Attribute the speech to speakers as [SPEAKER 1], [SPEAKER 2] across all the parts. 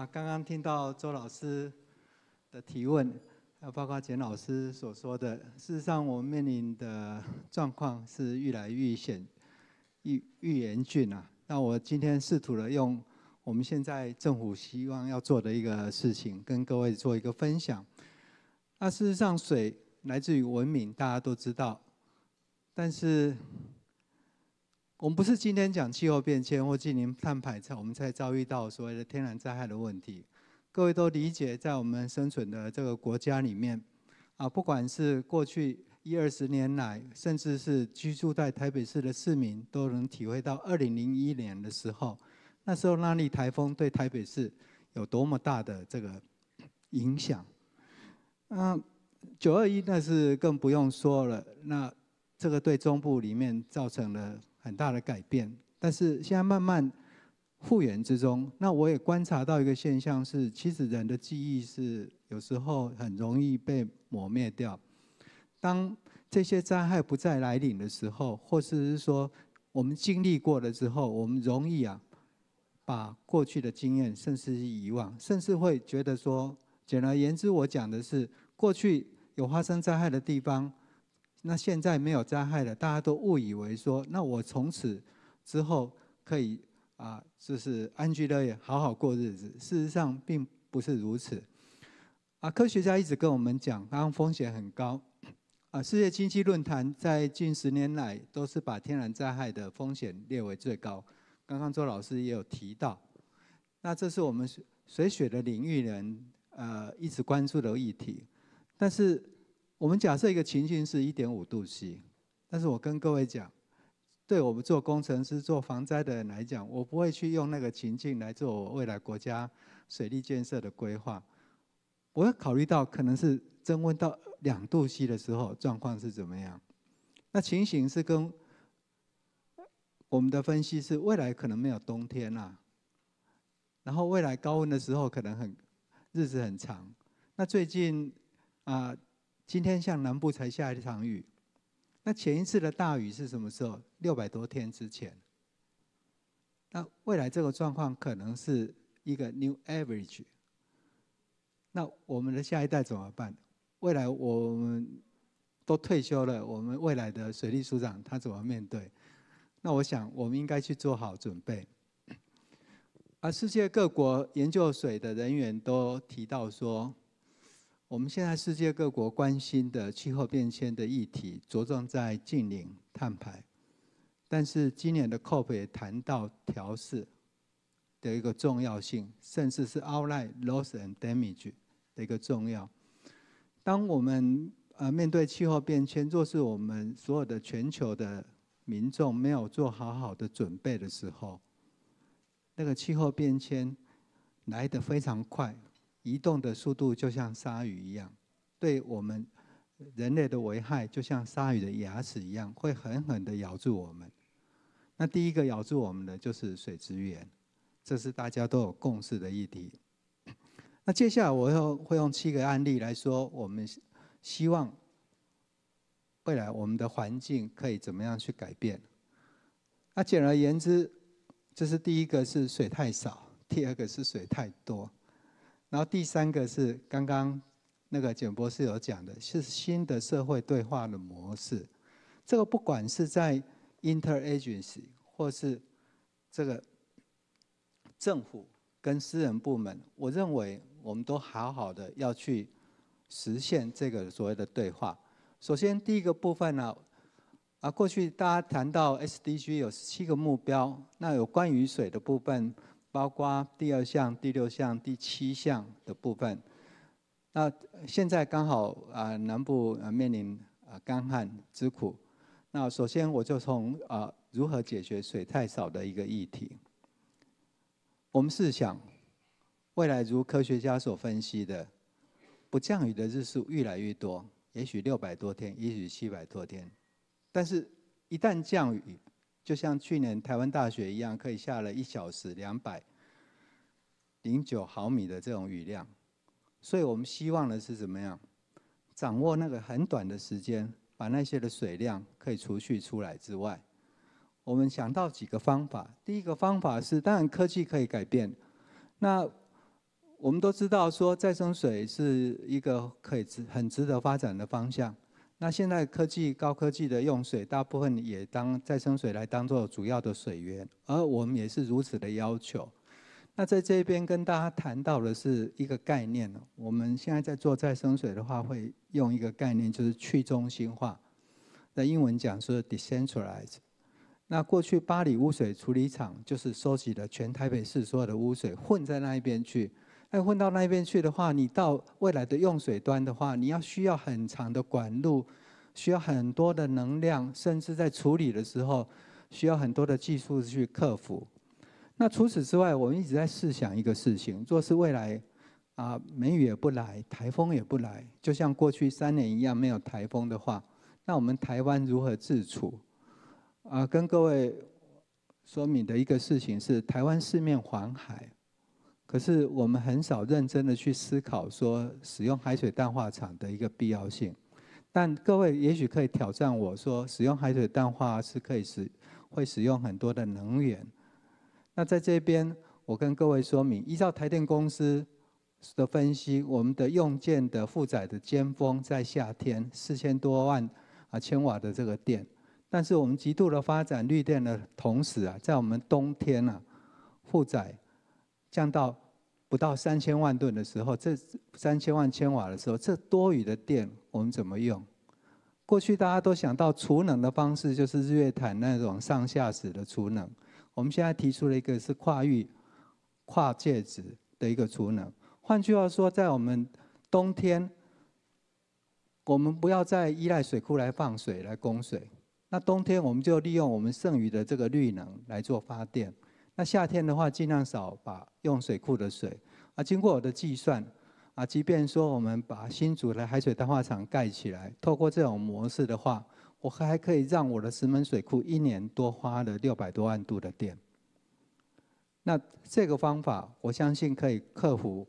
[SPEAKER 1] 啊，刚刚听到周老师的提问，还有包括简老师所说的，事实上我们面临的状况是越来越险、愈愈严峻啊。那我今天试图了用我们现在政府希望要做的一个事情，跟各位做一个分享。那事实上，水来自于文明，大家都知道，但是。我们不是今天讲气候变迁或近零碳排才，我们才遭遇到所谓的天然灾害的问题。各位都理解，在我们生存的这个国家里面，啊，不管是过去一二十年来，甚至是居住在台北市的市民，都能体会到二零零一年的时候，那时候那莉台风对台北市有多么大的这个影响。嗯，九二一那是更不用说了，那这个对中部里面造成了。很大的改变，但是现在慢慢复原之中。那我也观察到一个现象是，其实人的记忆是有时候很容易被磨灭掉。当这些灾害不再来临的时候，或者是说我们经历过了之后，我们容易啊把过去的经验甚至是遗忘，甚至会觉得说，简而言之，我讲的是过去有发生灾害的地方。那现在没有灾害了，大家都误以为说，那我从此之后可以啊，就是安居乐业，好好过日子。事实上并不是如此。啊，科学家一直跟我们讲，刚刚风险很高。啊，世界经济论坛在近十年来都是把天然灾害的风险列为最高。刚刚周老师也有提到，那这是我们水水的领域人呃一直关注的议题，但是。我们假设一个情形是一点五度 C，但是我跟各位讲，对我们做工程师、做防灾的人来讲，我不会去用那个情境来做我未来国家水利建设的规划。我会考虑到可能是增温到两度 C 的时候，状况是怎么样？那情形是跟我们的分析是未来可能没有冬天啦，然后未来高温的时候可能很日子很长。那最近啊。今天像南部才下一场雨，那前一次的大雨是什么时候？六百多天之前。那未来这个状况可能是一个 new average。那我们的下一代怎么办？未来我们都退休了，我们未来的水利署长他怎么面对？那我想我们应该去做好准备。而世界各国研究水的人员都提到说。我们现在世界各国关心的气候变迁的议题，着重在近零碳排，但是今年的 COP 也谈到调试的一个重要性，甚至是 outline loss and damage 的一个重要。当我们呃面对气候变迁，若是我们所有的全球的民众没有做好好的准备的时候，那个气候变迁来得非常快。移动的速度就像鲨鱼一样，对我们人类的危害就像鲨鱼的牙齿一样，会狠狠的咬住我们。那第一个咬住我们的就是水资源，这是大家都有共识的议题。那接下来我要会用七个案例来说，我们希望未来我们的环境可以怎么样去改变。那简而言之，这是第一个是水太少，第二个是水太多。然后第三个是刚刚那个简博士有讲的，是新的社会对话的模式。这个不管是在 interagency 或是这个政府跟私人部门，我认为我们都好好的要去实现这个所谓的对话。首先第一个部分呢，啊，过去大家谈到 SDG 有七个目标，那有关于水的部分。包括第二项、第六项、第七项的部分。那现在刚好啊，南部啊面临啊干旱之苦。那首先我就从啊如何解决水太少的一个议题。我们试想，未来如科学家所分析的，不降雨的日数越来越多，也许六百多天，也许七百多天。但是，一旦降雨，就像去年台湾大学一样，可以下了一小时两百零九毫米的这种雨量，所以我们希望的是怎么样？掌握那个很短的时间，把那些的水量可以储蓄出来之外，我们想到几个方法。第一个方法是，当然科技可以改变。那我们都知道说再生水是一个可以值很值得发展的方向。那现在科技高科技的用水，大部分也当再生水来当做主要的水源，而我们也是如此的要求。那在这边跟大家谈到的是一个概念我们现在在做再生水的话，会用一个概念，就是去中心化。那英文讲说 decentralized。那过去巴黎污水处理厂就是收集了全台北市所有的污水，混在那一边去。那混到那边去的话，你到未来的用水端的话，你要需要很长的管路，需要很多的能量，甚至在处理的时候，需要很多的技术去克服。那除此之外，我们一直在试想一个事情：若是未来啊梅雨也不来，台风也不来，就像过去三年一样没有台风的话，那我们台湾如何自处？啊，跟各位说明的一个事情是，台湾四面环海。可是我们很少认真的去思考说使用海水淡化厂的一个必要性，但各位也许可以挑战我说使用海水淡化是可以使会使用很多的能源。那在这边我跟各位说明，依照台电公司的分析，我们的用电的负载的尖峰在夏天四千多万啊千瓦的这个电，但是我们极度的发展绿电的同时啊，在我们冬天啊负载。降到不到三千万吨的时候，这三千万千瓦的时候，这多余的电我们怎么用？过去大家都想到储能的方式，就是日月潭那种上下式的储能。我们现在提出了一个是跨域、跨介质的一个储能。换句话说，在我们冬天，我们不要再依赖水库来放水来供水，那冬天我们就利用我们剩余的这个绿能来做发电。那夏天的话，尽量少把用水库的水。啊，经过我的计算，啊，即便说我们把新竹的海水淡化厂盖起来，透过这种模式的话，我还可以让我的石门水库一年多花了六百多万度的电。那这个方法，我相信可以克服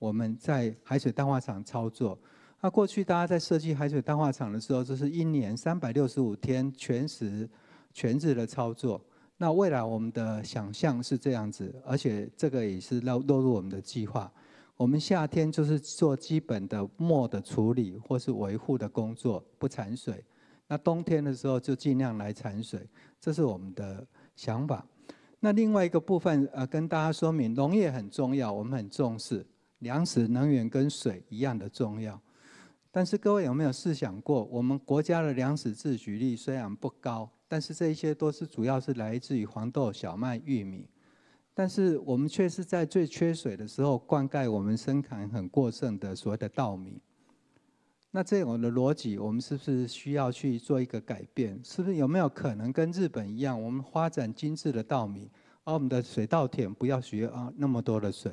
[SPEAKER 1] 我们在海水淡化厂操作。那过去大家在设计海水淡化厂的时候，就是一年三百六十五天全时全日的操作。那未来我们的想象是这样子，而且这个也是落落入我们的计划。我们夏天就是做基本的墨的处理或是维护的工作，不产水。那冬天的时候就尽量来产水，这是我们的想法。那另外一个部分，呃，跟大家说明，农业很重要，我们很重视粮食、能源跟水一样的重要。但是各位有没有试想过，我们国家的粮食自给率虽然不高？但是这一些都是主要是来自于黄豆、小麦、玉米，但是我们却是在最缺水的时候灌溉我们生产很过剩的所谓的稻米。那这种的逻辑，我们是不是需要去做一个改变？是不是有没有可能跟日本一样，我们发展精致的稻米，而我们的水稻田不要需要那么多的水？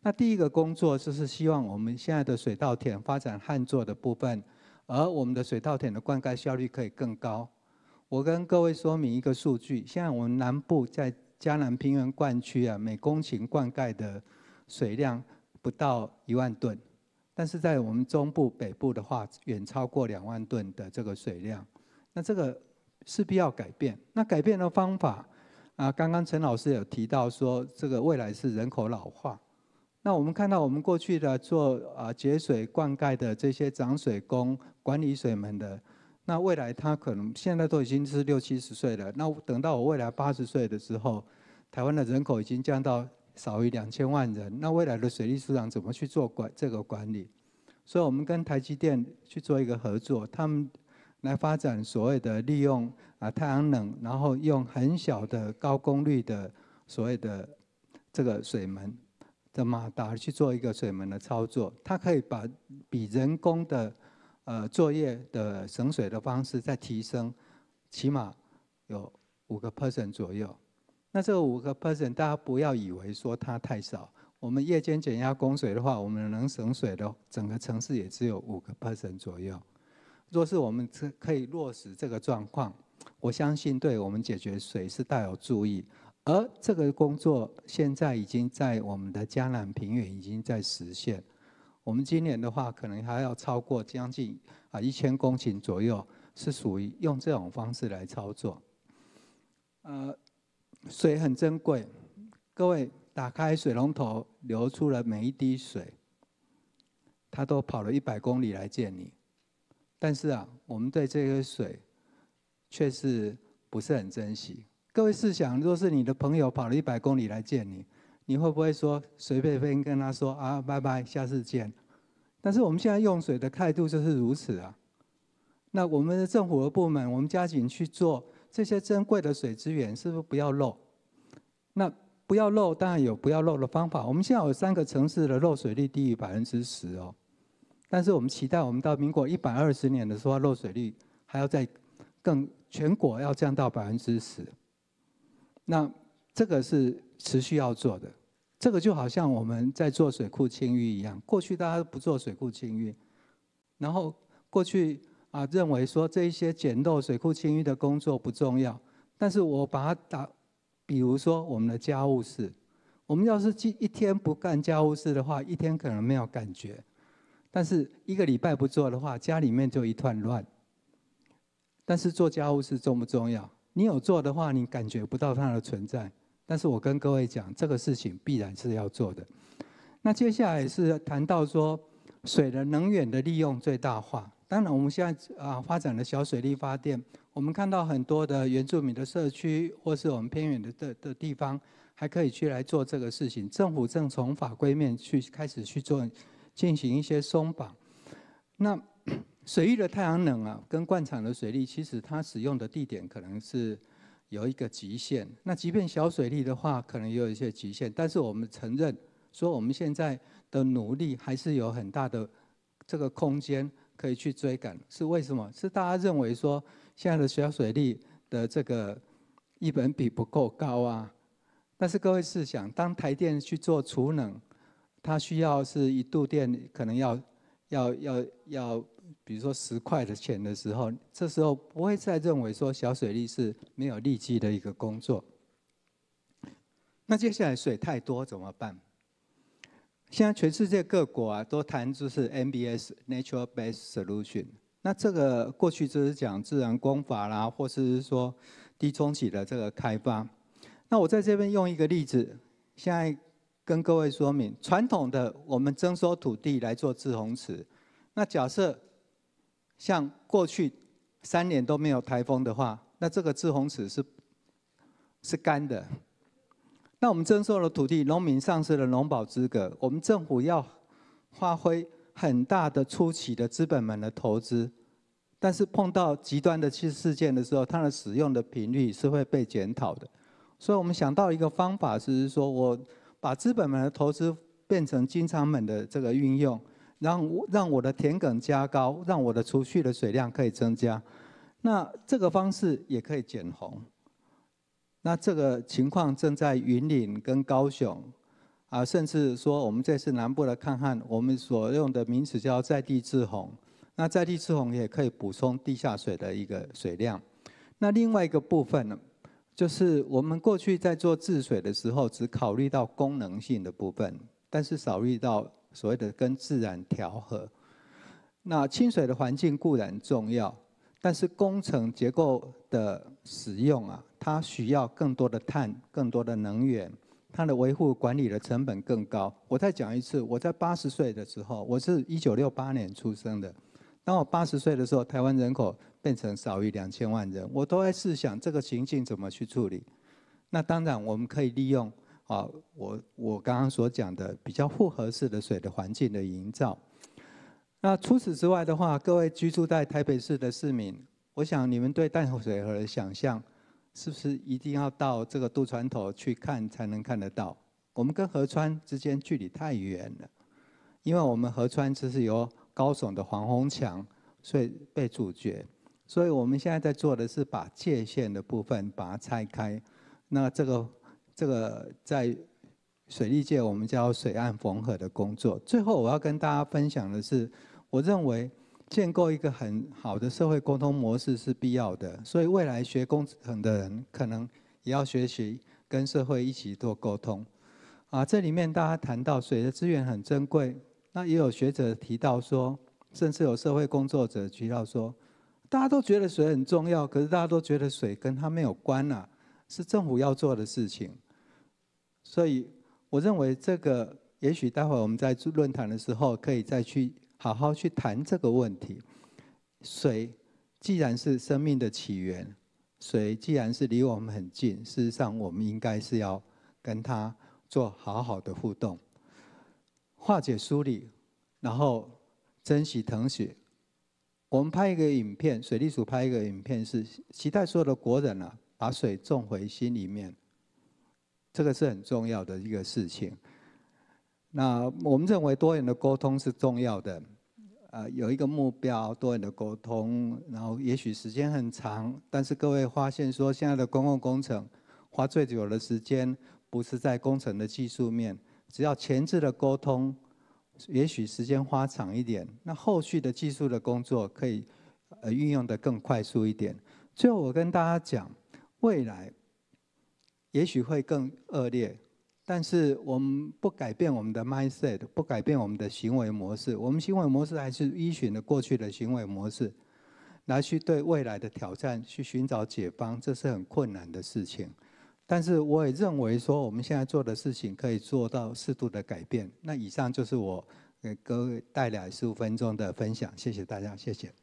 [SPEAKER 1] 那第一个工作就是希望我们现在的水稻田发展旱作的部分，而我们的水稻田的灌溉效率可以更高。我跟各位说明一个数据，现在我们南部在江南平原灌区啊，每公顷灌溉的水量不到一万吨，但是在我们中部、北部的话，远超过两万吨的这个水量。那这个势必要改变。那改变的方法啊，刚刚陈老师有提到说，这个未来是人口老化。那我们看到我们过去的做啊节水灌溉的这些涨水工、管理水门的。那未来他可能现在都已经是六七十岁了，那等到我未来八十岁的时候，台湾的人口已经降到少于两千万人，那未来的水利市场怎么去做管这个管理？所以我们跟台积电去做一个合作，他们来发展所谓的利用啊太阳能，然后用很小的高功率的所谓的这个水门的马达去做一个水门的操作，它可以把比人工的。呃，作业的省水的方式在提升，起码有五个 percent 左右。那这五个 percent，大家不要以为说它太少。我们夜间减压供水的话，我们能省水的整个城市也只有五个 percent 左右。若是我们这可以落实这个状况，我相信对我们解决水是大有助益。而这个工作现在已经在我们的江南平原已经在实现。我们今年的话，可能还要超过将近啊一千公顷左右，是属于用这种方式来操作。呃，水很珍贵，各位打开水龙头流出了每一滴水，他都跑了一百公里来见你。但是啊，我们对这个水却是不是很珍惜？各位试想，若是你的朋友跑了一百公里来见你，你会不会说随便跟他说啊，拜拜，下次见？但是我们现在用水的态度就是如此啊。那我们的政府的部门，我们加紧去做这些珍贵的水资源，是不是不要漏？那不要漏，当然有不要漏的方法。我们现在有三个城市的漏水率低于百分之十哦，但是我们期待我们到民国一百二十年的时候，漏水率还要再更全国要降到百分之十。那这个是持续要做的，这个就好像我们在做水库清淤一样。过去大家都不做水库清淤，然后过去。啊，认为说这一些捡漏水库清淤的工作不重要，但是我把它打，比如说我们的家务事，我们要是一一天不干家务事的话，一天可能没有感觉，但是一个礼拜不做的话，家里面就一团乱。但是做家务事重不重要？你有做的话，你感觉不到它的存在。但是我跟各位讲，这个事情必然是要做的。那接下来是谈到说水的能源的利用最大化。当然，我们现在啊发展了小水力发电，我们看到很多的原住民的社区，或是我们偏远的的的地方，还可以去来做这个事情。政府正从法规面去开始去做，进行一些松绑。那水域的太阳能啊，跟灌场的水利，其实它使用的地点可能是有一个极限。那即便小水利的话，可能也有一些极限。但是我们承认，说我们现在的努力还是有很大的这个空间。可以去追赶，是为什么？是大家认为说现在的小水利的这个一本比不够高啊？但是各位试想，当台电去做储能，它需要是一度电可能要要要要，比如说十块的钱的时候，这时候不会再认为说小水利是没有利基的一个工作。那接下来水太多怎么办？现在全世界各国啊都谈就是 NBS（Natural Based Solution）。那这个过去就是讲自然光法啦，或是说低冲起的这个开发。那我在这边用一个例子，现在跟各位说明，传统的我们征收土地来做滞洪池。那假设像过去三年都没有台风的话，那这个滞洪池是是干的。那我们征收了土地，农民丧失了农保资格。我们政府要发挥很大的初期的资本们的投资，但是碰到极端的气事件的时候，它的使用的频率是会被检讨的。所以我们想到一个方法，就是说我把资本们的投资变成经常们的这个运用，让我让我的田埂加高，让我的储蓄的水量可以增加。那这个方式也可以减洪。那这个情况正在云岭跟高雄，啊，甚至说我们这次南部的看看，我们所用的名词叫在地滞洪。那在地滞洪也可以补充地下水的一个水量。那另外一个部分呢，就是我们过去在做治水的时候，只考虑到功能性的部分，但是少虑到所谓的跟自然调和。那清水的环境固然重要。但是工程结构的使用啊，它需要更多的碳、更多的能源，它的维护管理的成本更高。我再讲一次，我在八十岁的时候，我是一九六八年出生的。当我八十岁的时候，台湾人口变成少于两千万人，我都在试想这个情境怎么去处理。那当然，我们可以利用啊，我我刚刚所讲的比较复合式的水的环境的营造。那除此之外的话，各位居住在台北市的市民，我想你们对淡水河的想象，是不是一定要到这个渡船头去看才能看得到？我们跟河川之间距离太远了，因为我们河川只是由高耸的防洪墙，所以被阻绝。所以我们现在在做的是把界限的部分把它拆开。那这个这个在水利界我们叫水岸缝合的工作。最后我要跟大家分享的是。我认为建构一个很好的社会沟通模式是必要的，所以未来学工程的人可能也要学习跟社会一起做沟通。啊，这里面大家谈到水的资源很珍贵，那也有学者提到说，甚至有社会工作者提到说，大家都觉得水很重要，可是大家都觉得水跟它没有关啊，是政府要做的事情。所以我认为这个也许待会我们在论坛的时候可以再去好好去谈这个问题。水既然是生命的起源，水既然是离我们很近，事实上我们应该是要跟它做好好的互动，化解梳理，然后珍惜腾水。我们拍一个影片，水利署拍一个影片，是期待所有的国人啊，把水种回心里面。这个是很重要的一个事情。那我们认为多元的沟通是重要的，呃，有一个目标，多元的沟通，然后也许时间很长，但是各位发现说，现在的公共工程花最久的时间，不是在工程的技术面，只要前置的沟通，也许时间花长一点，那后续的技术的工作可以呃运用的更快速一点。最后我跟大家讲，未来。也许会更恶劣，但是我们不改变我们的 mindset，不改变我们的行为模式。我们行为模式还是依循了过去的行为模式，来去对未来的挑战去寻找解方，这是很困难的事情。但是我也认为说，我们现在做的事情可以做到适度的改变。那以上就是我给各位带来十五分钟的分享，谢谢大家，谢谢。